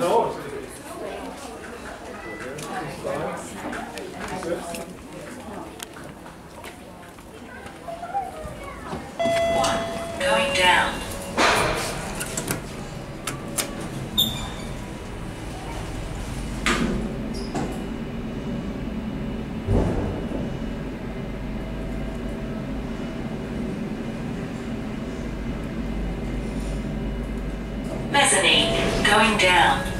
No. Mezzanine, going down.